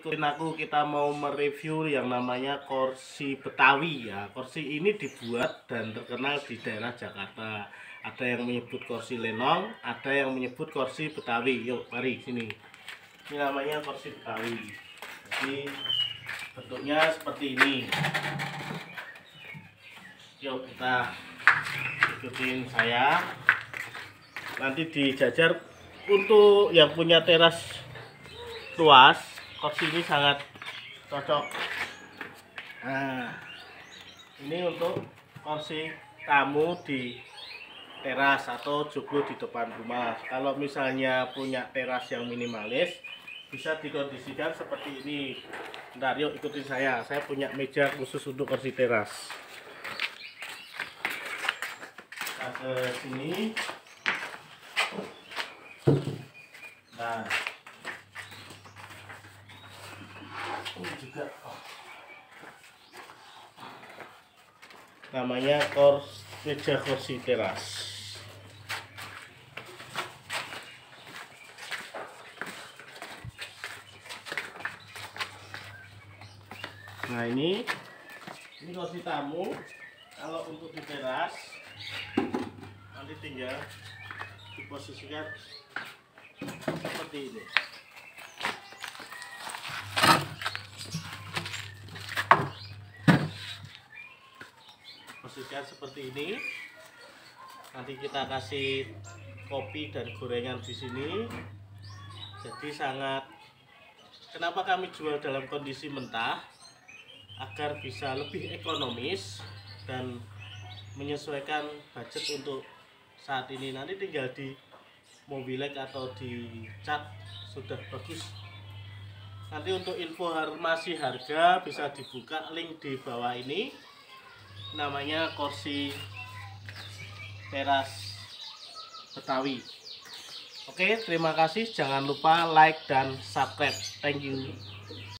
Ikutin aku kita mau mereview yang namanya kursi Betawi ya. Kursi ini dibuat dan terkenal di daerah Jakarta. Ada yang menyebut kursi Lenong, ada yang menyebut kursi Betawi. Yuk, mari sini. Ini namanya kursi Betawi. Jadi bentuknya seperti ini. Yuk kita ikutin saya. Nanti dijajar untuk yang punya teras luas kursi ini sangat cocok. Nah ini untuk kursi tamu di teras atau joglo di depan rumah. Kalau misalnya punya teras yang minimalis bisa dikondisikan seperti ini. Ntar yuk ikutin saya. Saya punya meja khusus untuk kursi teras. Kita ke sini. Nah ini juga. Namanya kors meja kursi teras. Nah ini ini kursi tamu kalau untuk di teras nanti tinggal diposisikan seperti ini posisikan seperti ini. Nanti kita kasih kopi dan gorengan di sini. Jadi sangat kenapa kami jual dalam kondisi mentah? Agar bisa lebih ekonomis dan menyesuaikan budget untuk saat ini. Nanti tinggal di mobilek atau di cat sudah bagus. Nanti untuk informasi harga bisa dibuka link di bawah ini namanya kursi teras Betawi. Oke, terima kasih. Jangan lupa like dan subscribe. Thank you.